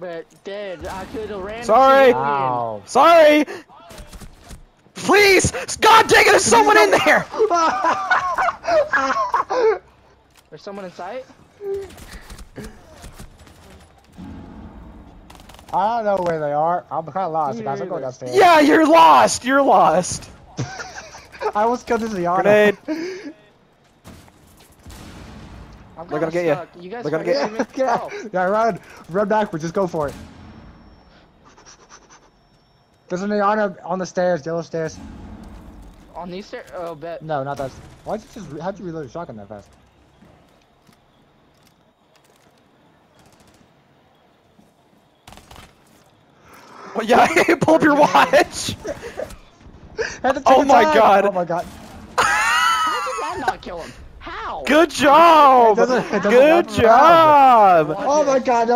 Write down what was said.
But dude, I could have ran. Sorry. to the Ow. Sorry! Please! God dang it, there's someone in there! There's someone in sight. I don't know where they are. I'm kind of lost, guys. I'm going neither. downstairs. Yeah, you're lost! You're lost! I was going to the auto. Grenade! I'm They're gonna get stuck. You guys They're gonna get see me? yeah, Oh, yeah, run, run backwards. Just go for it. There's an Iana on the stairs, yellow stairs. on these stairs? Oh, bet. No, not that. Why'd you just? How'd you reload a shotgun that fast? Well, oh, yeah, pull up your watch! Had to take Oh my time. God. Oh my god! How did that not kill him? How? Good job! It doesn't- it doesn't Good work around. job! Oh my god!